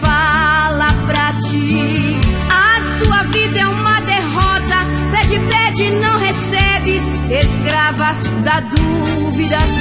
fala pra ti. A sua vida é uma derrota. Pede, pede, não recebes. Escrava da dúvida.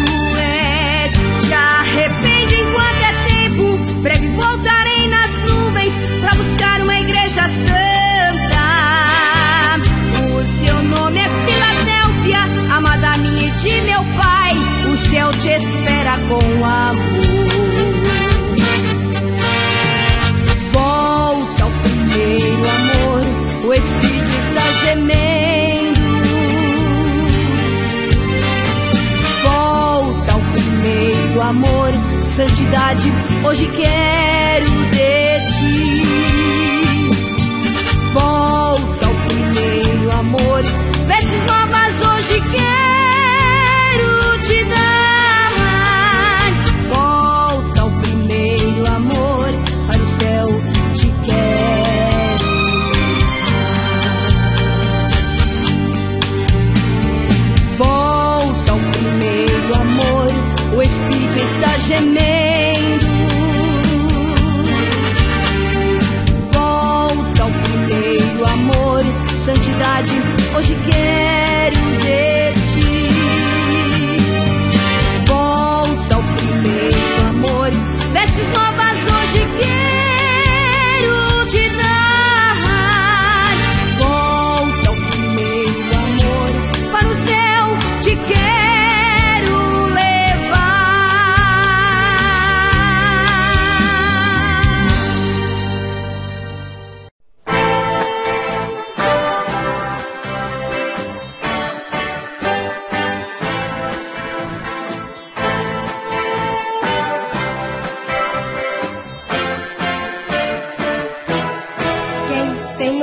amor, santidade. Hoje quer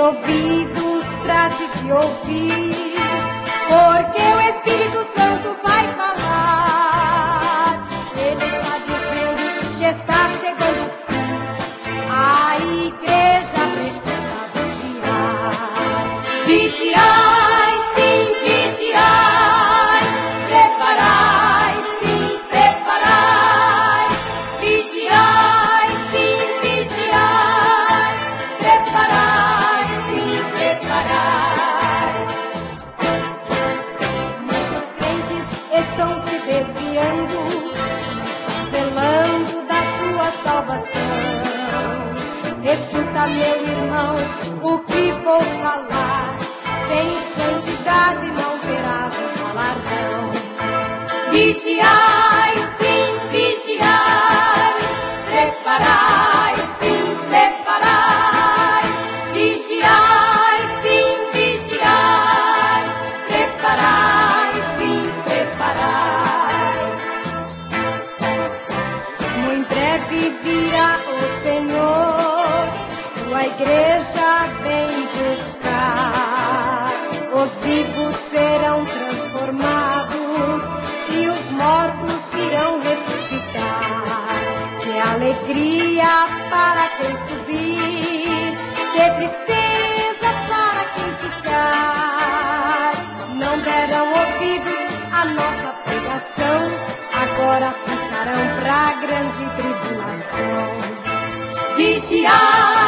ouvidos trate de ouvir, porque o Espírito Santo vai falar. Ele está dizendo que está chegando a igreja. coração. Escuta, meu irmão, o que vou falar. Sem santidade não terás um galardão. Vigiar. a igreja vem buscar. Os vivos serão transformados e os mortos irão ressuscitar. Que alegria para quem subir, que tristeza para quem ficar. Não deram ouvidos à nossa pregação, agora ficarão para a grande tribulação. Vigiar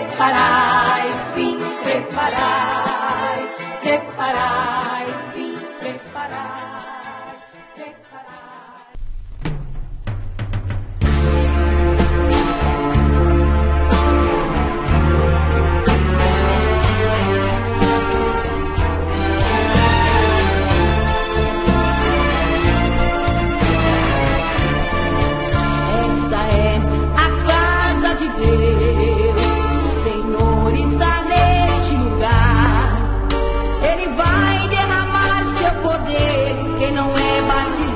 preparáis, sin preparáis. Almighty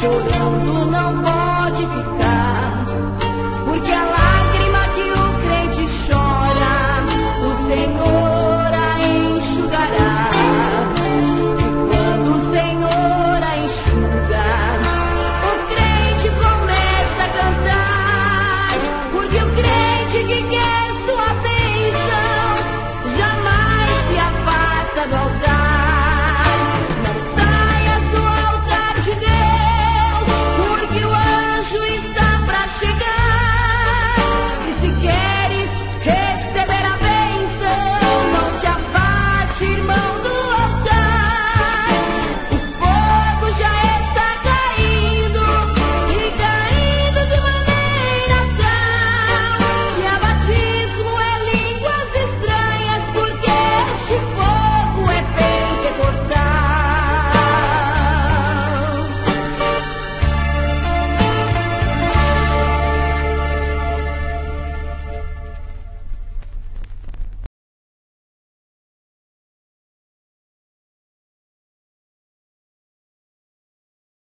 chorando não pode ficar.